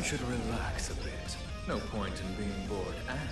I should relax a bit. No point in being bored and.